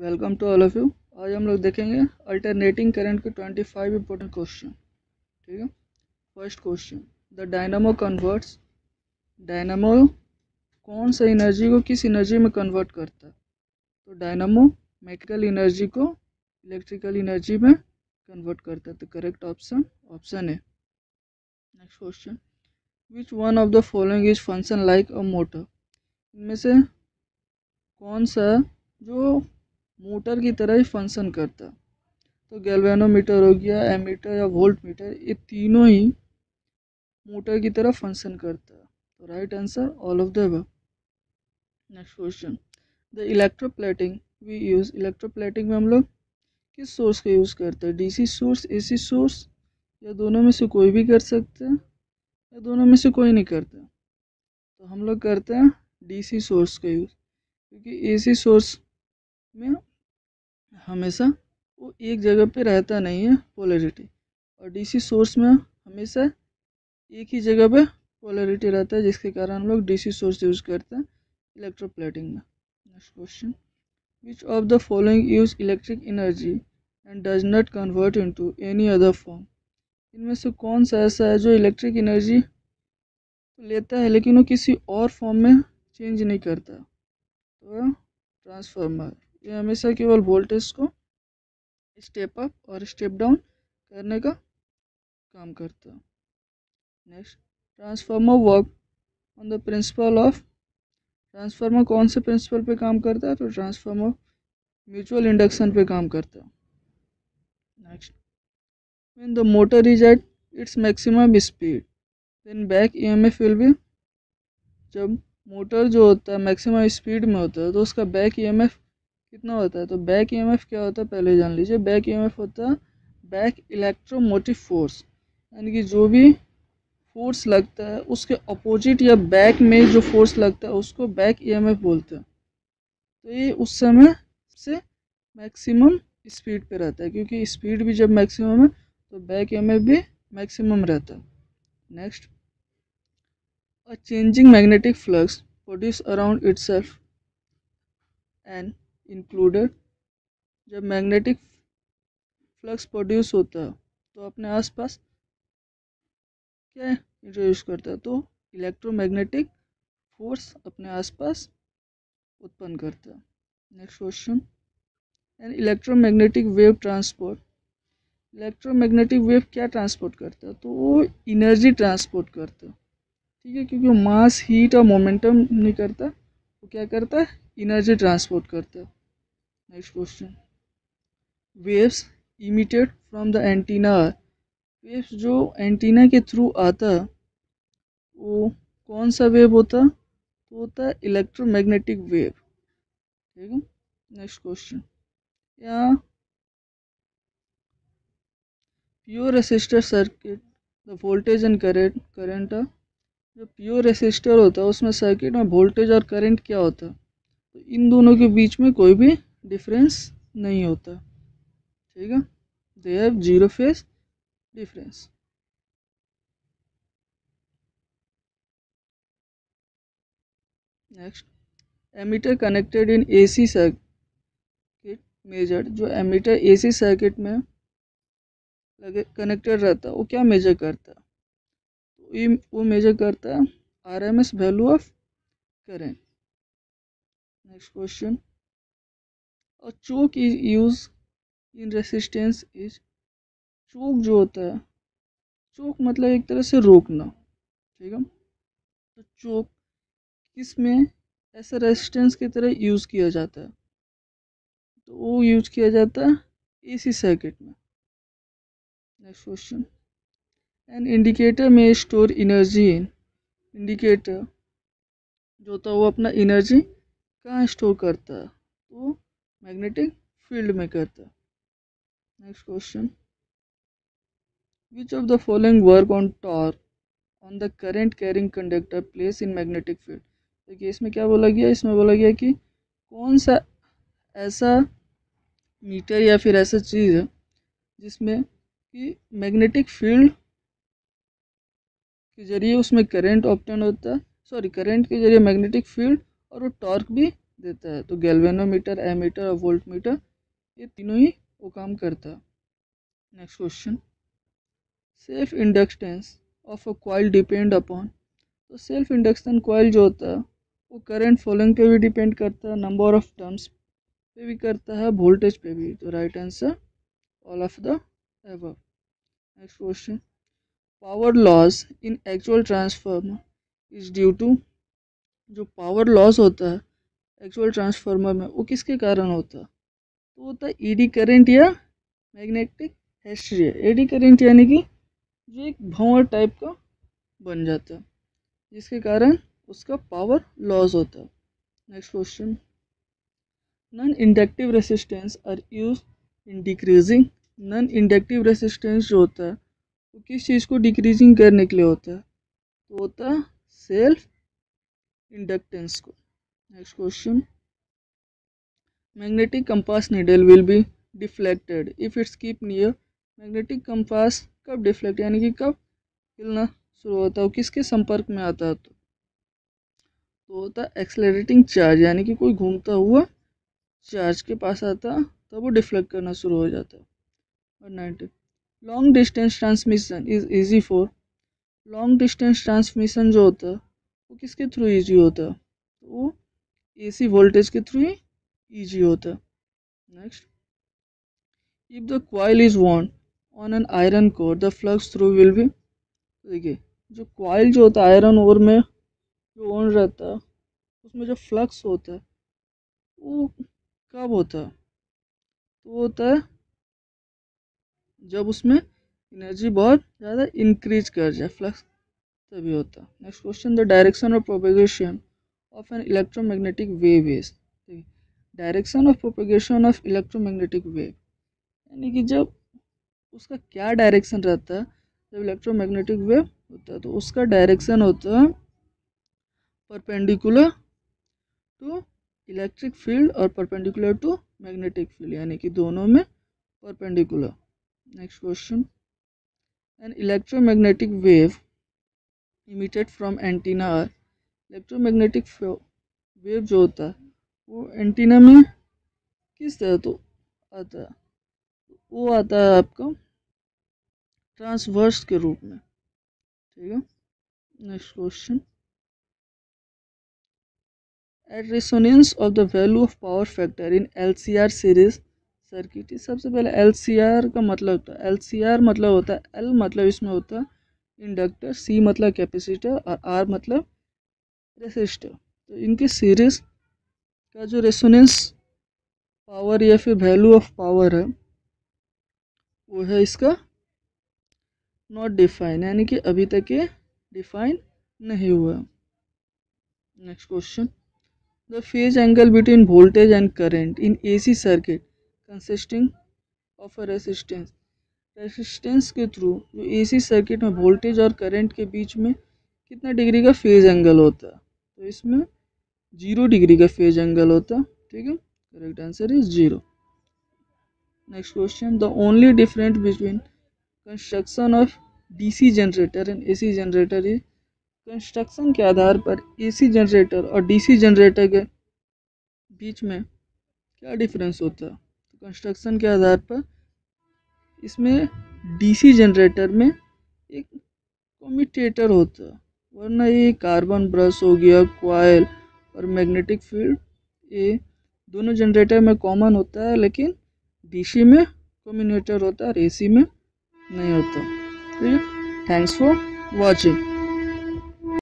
Welcome to all of you. आज हम लोग देखेंगे अल्टरनेटिंग करंट के 25 इंपॉर्टेंट क्वेश्चन ठीक है? First question the dynamo converts dynamo कौन सा एनर्जी को किस एनर्जी में कन्वर्ट करता है? तो डायनामो मैकेनिकल एनर्जी को इलेक्ट्रिकल एनर्जी में कन्वर्ट करता है। तो करेक्ट ऑप्शन ऑप्शन है next question which one of the following is function like a motor इनमें से कौन सा जो मोटर की तरह ही फ़ंक्शन करता। तो गैल्वेनोमीटर हो गया एमीटर या वोल्ट मीटर ये तीनों ही मोटर की तरह फ़ंक्शन करता। तो right answer all of the next question the electroplating we use electroplating में हम लोग किस सोर्स का यूज़ करते हैं? डीसी सोर्स एसी सोर्स या दोनों में से कोई भी कर सकते हैं? या दोनों में से कोई नहीं करता? तो हम लोग करते हैं डीसी सोर्स का यूज़ क्योंकि एसी सोर्स में हमेशा वो एक जगह पे रहता नहीं है पोलरिटी और डीसी सोर्स में हमेशा एक ही जगह पे पोलरिटी रहता है, जिसके कारण हम लोग डीसी सोर्स यूज़ करते हैं इलेक्ट्रोप्लेटिंग में. Next question which of the following use electric energy and does not convert into any other form इनमें से कौन सा ऐसा है जो इलेक्ट्रिक एनर्जी लेता है, लेकिन वो किसी और फॉर्म में चेंज नहीं करता? तो ट्रांसफार्मर ये हमेशा केवल वोल्टेज को स्टेप अप और स्टेप डाउन करने का काम करता है। Next transformer work on the principle of transformer कौन से प्रिंसिपल पे काम करता है? तो ट्रांसफार्मर म्यूचुअल इंडक्शन पे काम करता है। Next when the motor is at its maximum speed, then back emf will be जब मोटर जो होता है मैक्सिमम स्पीड में होता है तो उसका बैक ईएमएफ कितना होता है? तो बैक ईएमएफ क्या होता है? पहले जान लीजिए। बैक ईएमएफ होता है बैक इलेक्ट्रोमोटिव फोर्स यानी कि जो भी फोर्स लगता है, उसके अपोजिट या बैक में जो फोर्स लगता है, उसको बैक ईएमएफ बोलते हैं। तो ये उस समय से मैक्सिमम स्पीड पे रहता है, क्योंकि स्पीड भी जब मैक्सिमम है तो बैक ईएमएफ भी मैक्सिमम रहता है। Next a changing magnetic flux produce around itself and included जब मैग्नेटिक फ्लक्स प्रोड्यूस होता है तो अपने आसपास क्या इंट्रोड्यूस करता है तो इलेक्ट्रोमैग्नेटिक फोर्स अपने आसपास उत्पन्न करता। है next question and electromagnetic wave transport electromagnetic wave क्या ट्रांसपोर्ट करता? है तो वो एनर्जी ट्रांसपोर्ट करता। है ठीक है? क्योंकि मास हीट और मोमेंटम नहीं करता, वो क्या करता? है एनर्जी ट्रांसपोर्ट करता। है next question waves emitted from the antenna waves जो एंटीना के थ्रू आता, वो कौन सा वेव होता? तो होता है इलेक्ट्रोमैग्नेटिक वेव ठीक है? नेक्स्ट क्वेश्चन यहाँ pure resistor circuit the voltage and current current जो प्योर रेसिस्टर होता है, उसमें सर्किट में वोल्टेज और करंट क्या होता? है तो इन दोनों के बीच में कोई भी डिफरेंस नहीं होता। ठीक है? They have zero phase difference next ammeter connected in AC circuit measure जो एमीटर एसी सर्किट में लगे कनेक्टेड रहता है वो क्या मेजर करता? है तो वो मेजर करता है RMS value of current next question और choke is use in resistance is choke जो होता है, चोक मतलब एक तरह से रोकना, ठीक है? तो चोक किसमें ऐसा रेसिस्टेंस की तरह यूज़ किया जाता है। तो वो यूज़ किया जाता है एसी सर्किट में। नेक्स्ट क्वेश्चन एन इंडिकेटर में स्टोर एनर्जी इन इंडिकेटर जो होता है वो अपना एनर्जी कहाँ स्टोर करता है? तो मैग्नेटिक फ़ील्ड में करता है। Next question which of the following work on torque on the current carrying conductor place in magnetic field देखिए, इसमें क्या बोला गया? इसमें बोला गया कि कौन सा ऐसा मीटर या फिर ऐसा चीज़ है जिसमें कि मैग्नेटिक फ़ील्ड के ज़रिए उसमें करंट ऑप्टेन होता है। सॉरी करंट के ज़रिए मैग्नेटिक फ़ील्ड और वो टॉर्क भी देता है। तो गैल्वेनोमीटर एमीटर और वोल्ट मीटर ये तीनों ही वो काम करता है। Next question self inductance of a coil depend upon तो सेल्फ इंडक्शन कॉइल जो होता है, वो करंट फॉलोइंग पे भी डिपेंड करता है नंबर ऑफ़ टर्म्स पे भी करता है वोल्टेज पे भी। तो right answer all of the above next question power loss in actual transformer is due to जो पावर लॉस होता है एक्चुअल ट्रांसफार्मर में, वो किसके कारण होता? तो होता है ईडी करंट या मैग्नेटिक हिस्ट्री एडी करंट यानी कि जो एक भंवर टाइप का बन जाता है, जिसके कारण उसका पावर लॉस होता है। Next question non inductive resistance are use in decreasing non inductive resistance जो होता है, वो किस चीज़ को डिक्रीजिंग करने के लिए होता है? तो होता है सेल्फ इंडक्टेंस को। Next question magnetic compass needle will be deflected if it's keep near magnetic compass कब डिफ्लेक्ट यानी कि कब हिलना शुरू होता है किसके संपर्क में आता है तो? तो होता एक्सलरेटिंग चार्ज यानी कि कोई घूमता हुआ चार्ज के पास आता तब वो डिफ्लेक्ट करना शुरू हो जाता है। और ninety long distance transmission is easy for long distance transmission जो होता है, वो किसके थ्रू इजी होता है? तो वो एसी वोल्टेज के थ्रू ही ईजी होता है। Next if the coil is wound on an iron core the flux through will be देखिए, जो क्वाइल जो होता है आयरन ओर में जो ऑन रहता है, उसमें जो फ्लक्स होता है, वो कब होता है? तो होता है जब उसमें एनर्जी बहुत ज़्यादा इंक्रीज कर जाए फ्लक्स तभी होता है। Next question the direction of propagation of an electromagnetic wave is direction of propagation of electromagnetic wave यानी कि जब उसका क्या डायरेक्शन रहता है? जब इलेक्ट्रोमैग्नेटिक वेव होता है तो उसका डायरेक्शन होता है परपेंडिकुलर टू इलेक्ट्रिक फ़ील्ड और परपेंडिकुलर टू मैग्नेटिक फ़ील्ड यानी कि दोनों में perpendicular next question an electromagnetic wave emitted from antenna electromagnetic wave जो होता है, वो एंटीना में किस तरह तो आता है? वो आता है आपका ट्रांसवर्स के रूप में। ठीक है? Next question at resonance of the value of power factor in L C R series circuit सबसे पहले एल सी आर का मतलब होता है एल सी आर मतलब होता है एल मतलब इसमें होता है इंडक्टर सी मतलब कैपेसिटर और आर मतलब रेसिस्टर तो इनकी सीरीज़ का जो रेसोनेंस पावर या फिर वैल्यू ऑफ़ पावर है, वो है इसका नॉट डिफाइन यानी कि अभी तक ये डिफाइन नहीं हुआ। Next question the phase angle between voltage and current in AC circuit consisting of a resistance resistance के थ्रू जो एसी सर्किट में वोल्टेज और करंट के बीच में कितना डिग्री का फ़ेज़ एंगल होता है? तो इसमें ज़ीरो डिग्री का फ़ेज़ एंगल होता, ठीक है? Correct answer is zero. Next question the only different between construction of DC generator and AC generator is construction के आधार पर एसी जनरेटर और डीसी जनरेटर के बीच में क्या डिफरेंस होता? है तो कंस्ट्रक्शन के आधार पर इसमें डीसी जनरेटर में एक कम्यूटेटर होता। है वरना ये कार्बन ब्रश हो गया क्वाइल और मैग्नेटिक फ़ील्ड ये दोनों जनरेटर में कॉमन होता है, लेकिन डीसी में कम्यूनेटर होता है और एसी में नहीं होता। ठीक है थैंक्स फॉर वॉचिंग